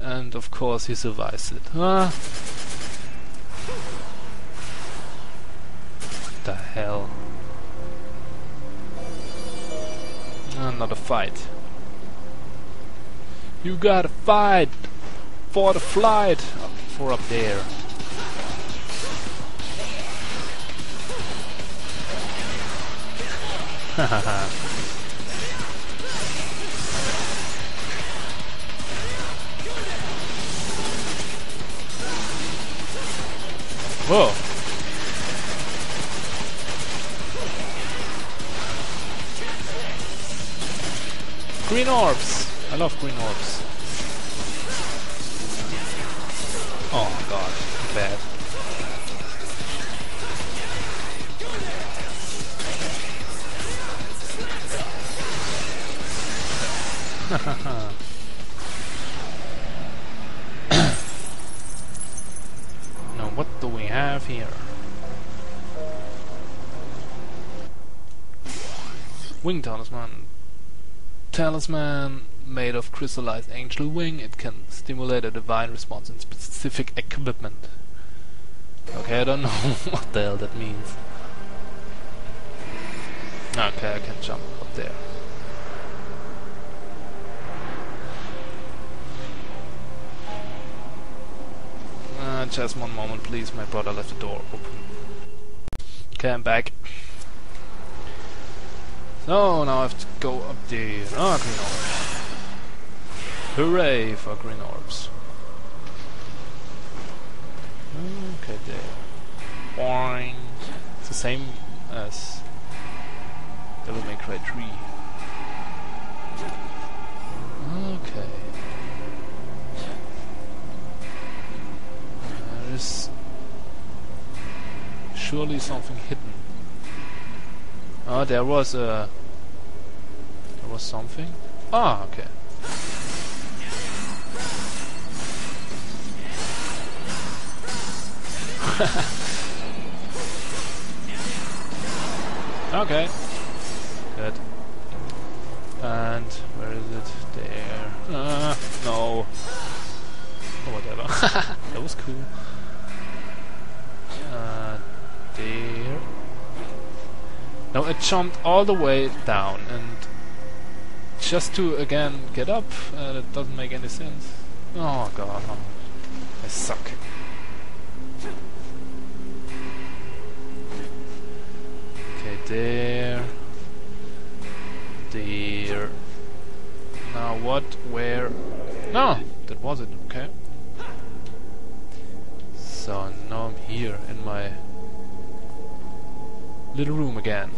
and of course he survives it. What the hell? Another fight. You gotta fight for the flight for up there. Whoa. Green orbs! I love green orbs. Oh god, bad. now what we have here? Wing talisman. Talisman made of crystallized angel wing. It can stimulate a divine response in specific equipment. Okay, I don't know what the hell that means. Okay, I can jump up there. Just one moment, please. My brother left the door open. Okay, I'm back. So now I have to go up there. Ah, green orb. Hooray for green orbs. Okay, there. Boing. It's the same as Devil May Cry 3. Okay. Surely something hidden. Oh, there was a... There was something? Ah, okay. okay. Good. And where is it? There. Uh, no. Oh, whatever. that was cool. Uh, there. Now it jumped all the way down and just to again get up, uh, doesn't make any sense. Oh god, I suck. Okay, there. There. Now what, where? No! That was it, okay. So now I'm here in my little room again.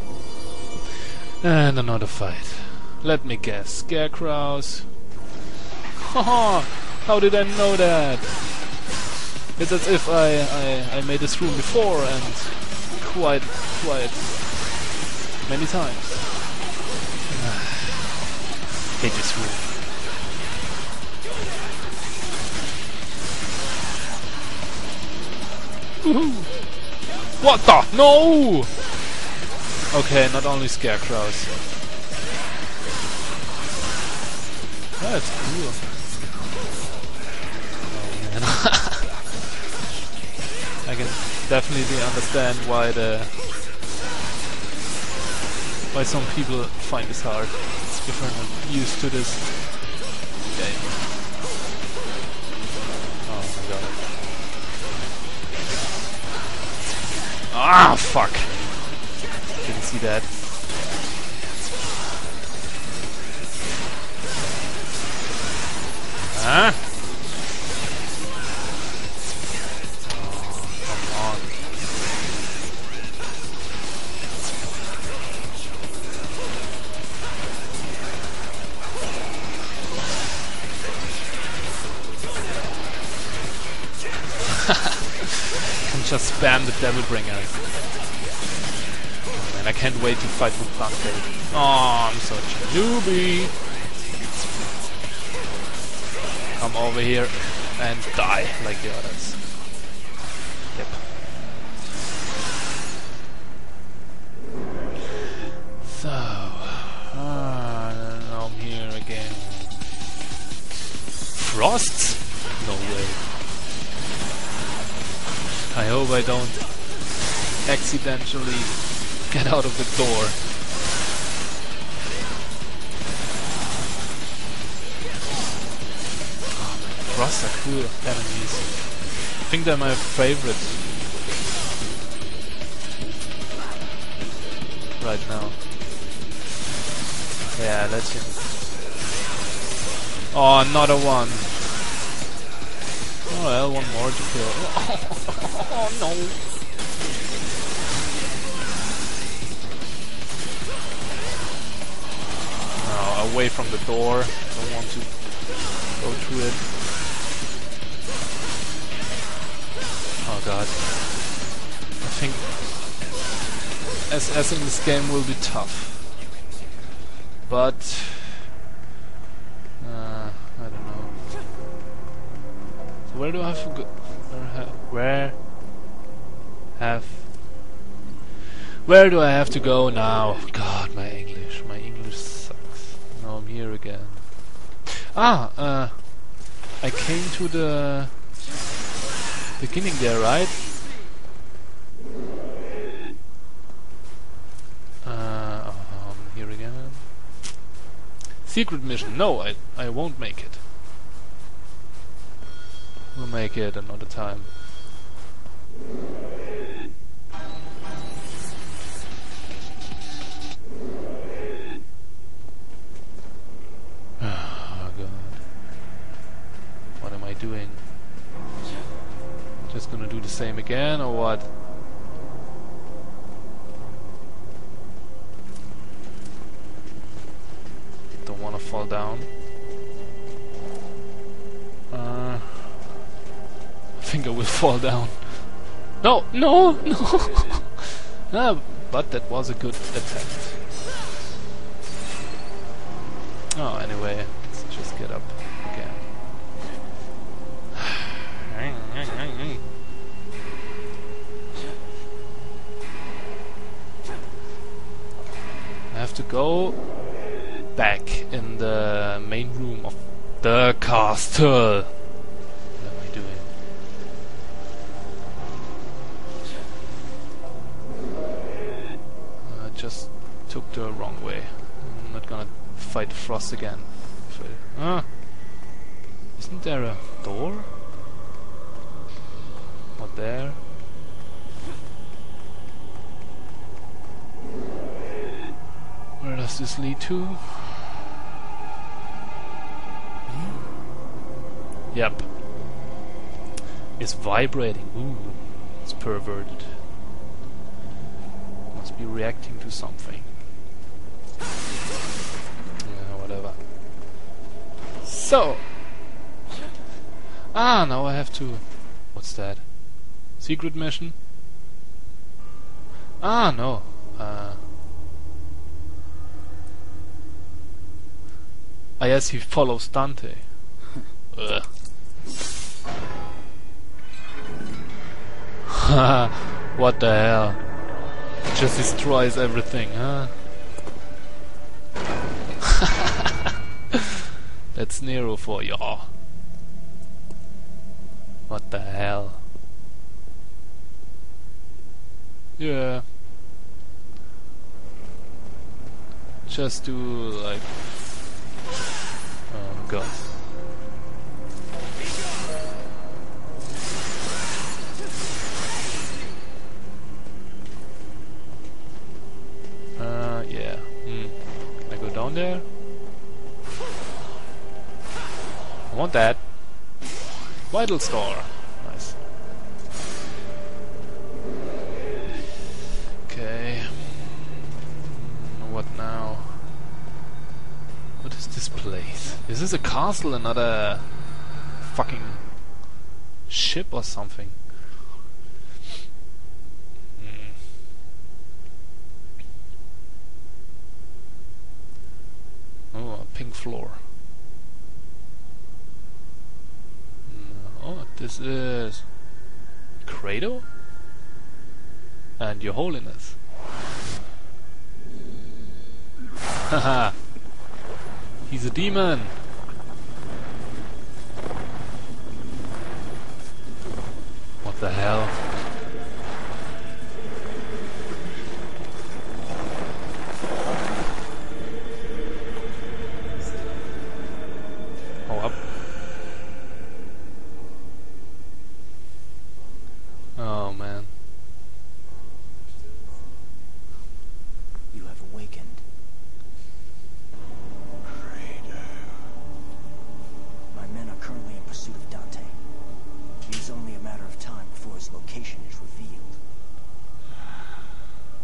And another fight. Let me guess, scarecrows. Haha! How did I know that? It's as if I, I, I made this room before and quite, quite many times. Hate this room. What the? No! Okay, not only scarecrows. That's cool. Oh. I can definitely understand why the why some people find this hard. It's not used to this game. Oh my god. Ah, fuck! See that. Huh? Oh, just spam the Devil Bringer. Man, I can't wait to fight with Plant Baby. Oh, I'm such a newbie! Come over here and die like the others. Yep. So, ah, I'm here again. Frost? No way. I hope I don't accidentally get out of the door. Oh man, frosts are cool enemies. I think they're my favorite right now. Yeah, let's him. Oh, another one. Oh well, one more to kill. Oh no. Away from the door. Don't want to go through it. Oh god. I think SS in this game will be tough. But uh, I don't know. So where do I have to go? Where have where do I have to go now? God, here again. Ah, uh, I came to the beginning there, right? Uh, um, here again. Secret mission. No, I I won't make it. We'll make it another time. Same again or what? Don't wanna fall down. Uh, I think I will fall down. No, no, no! ah, but that was a good attempt. Oh, anyway, let's just get up go back in the main room of the castle. What am I doing? I just took the wrong way. I'm not gonna fight Frost again. Ah! Isn't there a door? Not there. This lead to? Yep. It's vibrating. Ooh. It's perverted. Must be reacting to something. Yeah, whatever. So. Ah, now I have to... What's that? Secret mission? Ah, no. Uh... I guess he follows Dante. What the hell? Just destroys everything, huh? That's Nero for y'all. What the hell? Yeah. Just do like... God. Uh, yeah. Hmm. Can I go down there? I want that. Vital Star. Nice. Okay. What now? What is this place? Is this a castle? Another fucking ship or something? Hmm. Oh, a pink floor. No, this is Credo and Your Holiness. Haha. He's a demon. The hell?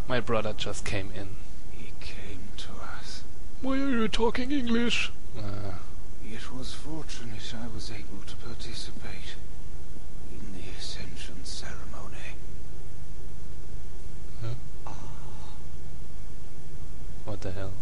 My brother just came in. He came to us. Why are you talking English? Uh, It was fortunate I was able to participate in the Ascension ceremony. what the hell?